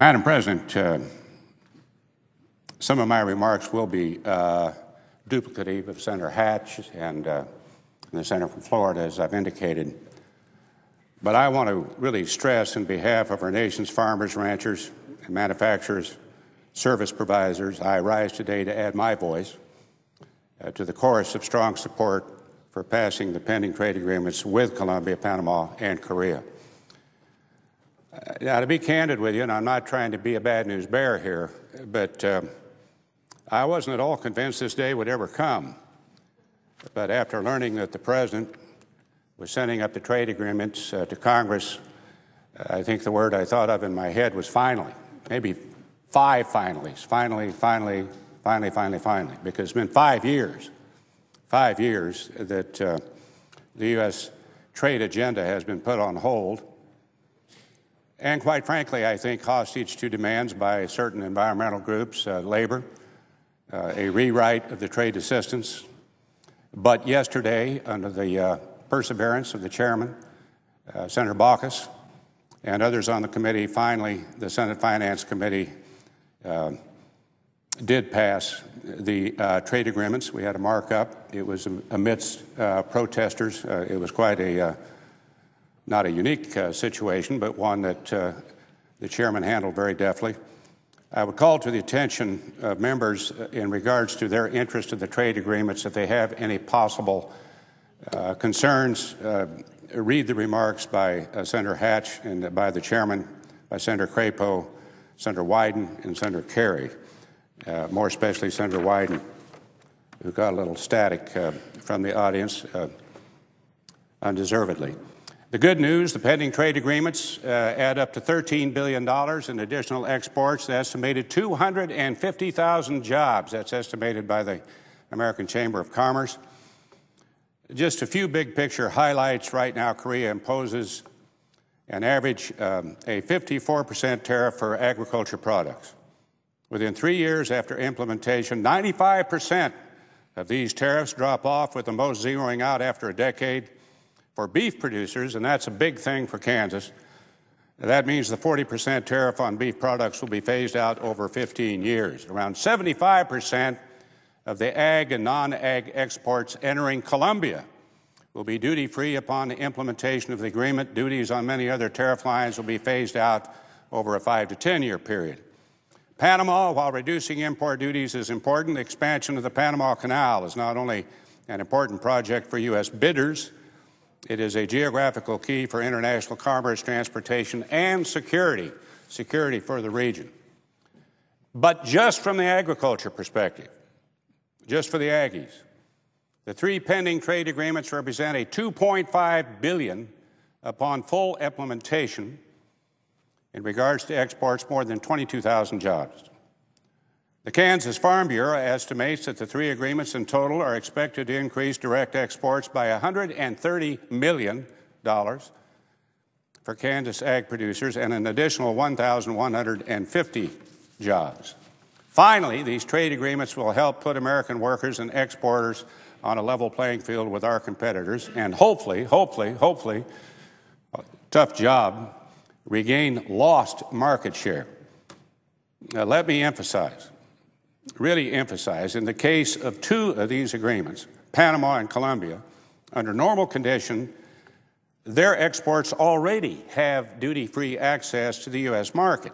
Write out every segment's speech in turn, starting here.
Madam President, uh, some of my remarks will be uh, duplicative of Senator Hatch and, uh, and the senator from Florida, as I've indicated. But I want to really stress, in behalf of our nation's farmers, ranchers, and manufacturers, service providers, I rise today to add my voice uh, to the chorus of strong support for passing the pending trade agreements with Colombia, Panama, and Korea. Now, to be candid with you, and I'm not trying to be a bad news bearer here, but uh, I wasn't at all convinced this day would ever come. But after learning that the President was sending up the trade agreements uh, to Congress, I think the word I thought of in my head was finally. Maybe five finallys. Finally, finally, finally, finally, finally. Because it's been five years, five years that uh, the U.S. trade agenda has been put on hold. And quite frankly, I think hostage to demands by certain environmental groups, uh, labor, uh, a rewrite of the trade assistance. But yesterday, under the uh, perseverance of the chairman, uh, Senator Baucus, and others on the committee, finally, the Senate Finance Committee uh, did pass the uh, trade agreements. We had a markup. It was amidst protesters. it was quite a not a unique situation, but one that the chairman handled very deftly. I would call to the attention of members in regards to their interest in the trade agreements if they have any possible uh, concerns. Uh, read the remarks by uh, Senator Hatch and by the chairman, by Senator Crapo, Senator Wyden, and Senator Kerry, uh, more especially Senator Wyden, who got a little static uh, from the audience uh, undeservedly. The good news the pending trade agreements uh, add up to $13 billion in additional exports, the estimated 250,000 jobs. That's estimated by the American Chamber of Commerce. Just a few big picture highlights right now Korea imposes an average um, a 54% tariff for agriculture products. Within three years after implementation, 95% of these tariffs drop off, with the most zeroing out after a decade for beef producers, and that's a big thing for Kansas. That means the 40% tariff on beef products will be phased out over 15 years. Around 75% of the ag and non ag exports entering Colombia will be duty free upon the implementation of the agreement. Duties on many other tariff lines will be phased out over a 5 to 10 year period. Panama, while reducing import duties is important, the expansion of the Panama Canal is not only an important project for U.S. bidders, it is a geographical key for international commerce, transportation, and security, security for the region. But just from the agriculture perspective, just for the Aggies, the three pending trade agreements represent a 2.5 billion upon full implementation in regards to exports more than 22,000 jobs. The Kansas Farm Bureau estimates that the three agreements in total are expected to increase direct exports by $130 million for Kansas ag producers and an additional 1,150 jobs. Finally, these trade agreements will help put American workers and exporters on a level playing field with our competitors and hopefully, hopefully, hopefully, tough job, regain lost market share. Now, let me emphasize really emphasize in the case of two of these agreements, Panama and Colombia, under normal condition, their exports already have duty free access to the U.S. market.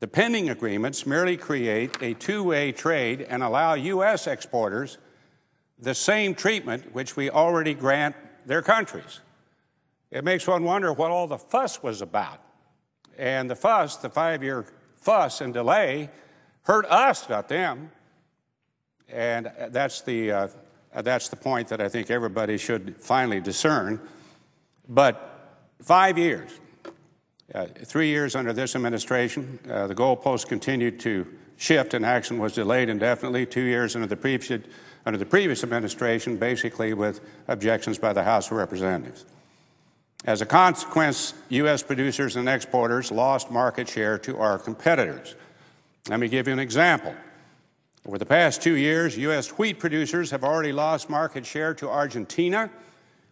The pending agreements merely create a two way trade and allow U.S. exporters the same treatment which we already grant their countries. It makes one wonder what all the fuss was about. And the fuss, the five year fuss and delay, hurt us, not them. And that's the, uh, that's the point that I think everybody should finally discern. But five years, uh, three years under this administration, uh, the goalposts continued to shift and action was delayed indefinitely. Two years under the previous, under the previous administration, basically with objections by the House of Representatives. As a consequence, U.S. producers and exporters lost market share to our competitors. Let me give you an example. Over the past two years, U.S. wheat producers have already lost market share to Argentina,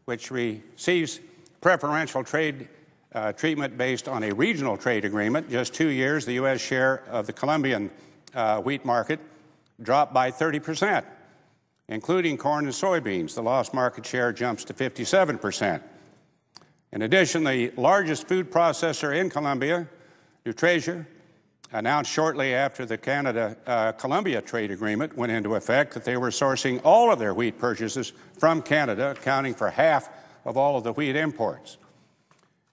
which receives preferential trade uh, treatment based on a regional trade agreement. Just two years, the U.S. share of the Colombian uh, wheat market dropped by 30 percent, including corn and soybeans. The lost market share jumps to 57 percent. In addition, the largest food processor in Colombia, Nutresa, announced shortly after the Canada uh, trade agreement went into effect that they were sourcing all of their wheat purchases from Canada, accounting for half of all of the wheat imports.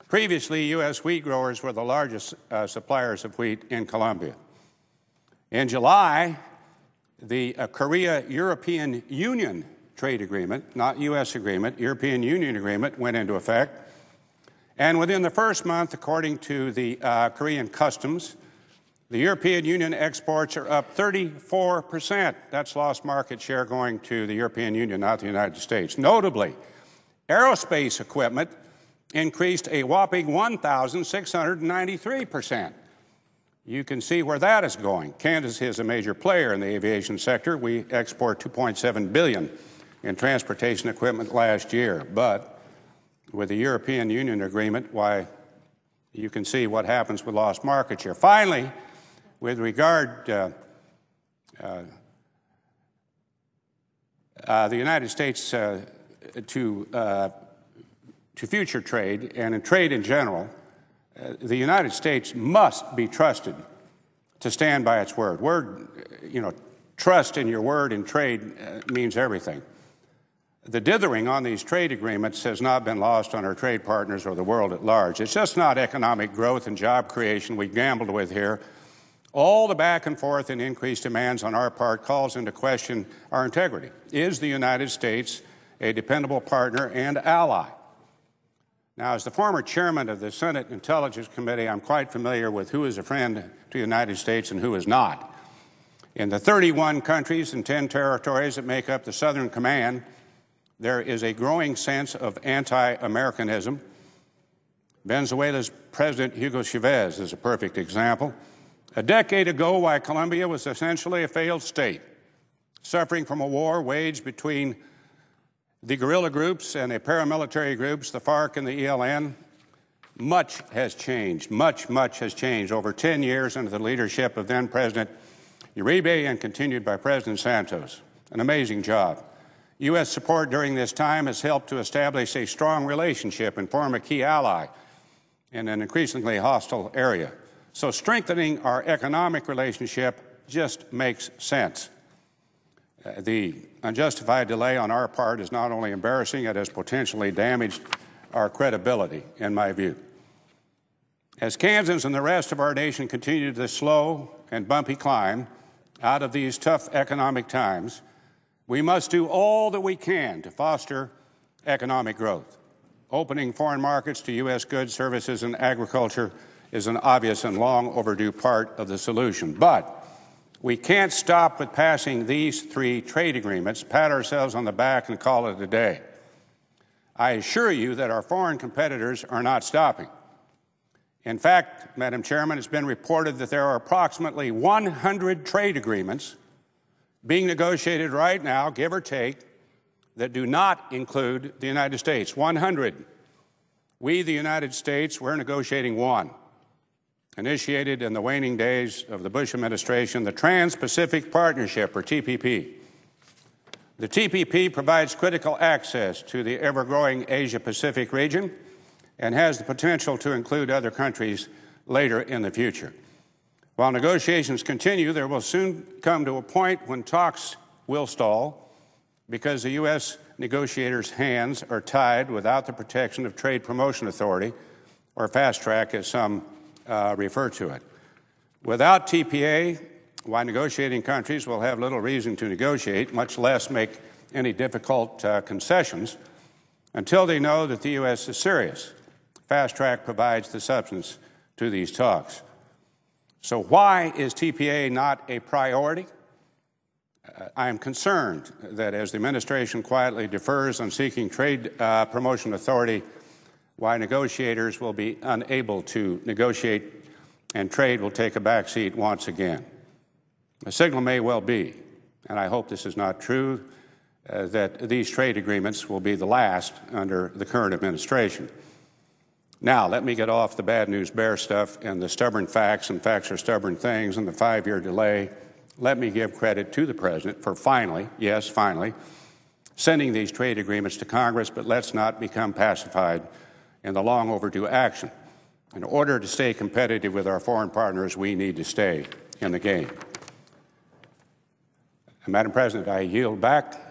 Previously, U.S. wheat growers were the largest uh, suppliers of wheat in Colombia. In July, the uh, Korea European Union trade agreement, not U.S. agreement, European Union agreement went into effect. And within the first month, according to the uh, Korean Customs, the European Union exports are up 34%. That's lost market share going to the European Union, not the United States. Notably, aerospace equipment increased a whopping 1,693%. You can see where that is going. Kansas is a major player in the aviation sector. We export 2.7 billion in transportation equipment last year, but with the European Union agreement, why you can see what happens with lost market share. Finally, with regard uh, uh, uh, the United States uh, to, uh, to future trade and in trade in general, the United States must be trusted to stand by its word. Word, you know, trust in your word in trade means everything. The dithering on these trade agreements has not been lost on our trade partners or the world at large. It's just not economic growth and job creation we gambled with here all the back and forth and increased demands on our part calls into question our integrity. Is the United States a dependable partner and ally? Now, as the former chairman of the Senate Intelligence Committee, I'm quite familiar with who is a friend to the United States and who is not. In the 31 countries and 10 territories that make up the Southern Command, there is a growing sense of anti Americanism. Venezuela's President Hugo Chavez is a perfect example. A decade ago, why Colombia was essentially a failed state, suffering from a war waged between the guerrilla groups and the paramilitary groups, the FARC and the ELN. Much has changed. Much, much has changed over 10 years under the leadership of then President Uribe and continued by President Santos. An amazing job. U.S. support during this time has helped to establish a strong relationship and form a key ally in an increasingly hostile area. So strengthening our economic relationship just makes sense. Uh, the unjustified delay on our part is not only embarrassing, it has potentially damaged our credibility, in my view. As Kansans and the rest of our nation continue this slow and bumpy climb out of these tough economic times, we must do all that we can to foster economic growth. Opening foreign markets to U.S. goods, services, and agriculture is an obvious and long overdue part of the solution. But we can't stop with passing these three trade agreements, pat ourselves on the back, and call it a day. I assure you that our foreign competitors are not stopping. In fact, Madam Chairman, it's been reported that there are approximately 100 trade agreements being negotiated right now, give or take, that do not include the United States. 100. We, the United States, we're negotiating one initiated in the waning days of the Bush administration the Trans Pacific Partnership, or TPP. The TPP provides critical access to the ever growing Asia Pacific region and has the potential to include other countries later in the future. While negotiations continue, there will soon come to a point when talks will stall because the U.S. negotiators' hands are tied without the protection of Trade Promotion Authority, or fast track as some uh, refer to it. Without TPA, why negotiating countries will have little reason to negotiate, much less make any difficult uh, concessions, until they know that the U.S. is serious. Fast track provides the substance to these talks. So, why is TPA not a priority? Uh, I am concerned that as the administration quietly defers on seeking trade uh, promotion authority why negotiators will be unable to negotiate and trade will take a backseat once again. The signal may well be, and I hope this is not true, uh, that these trade agreements will be the last under the current administration. Now, let me get off the bad news bear stuff and the stubborn facts, and facts are stubborn things, and the five year delay. Let me give credit to the President for finally, yes, finally, sending these trade agreements to Congress, but let's not become pacified in the long overdue action. In order to stay competitive with our foreign partners, we need to stay in the game. And Madam President, I yield back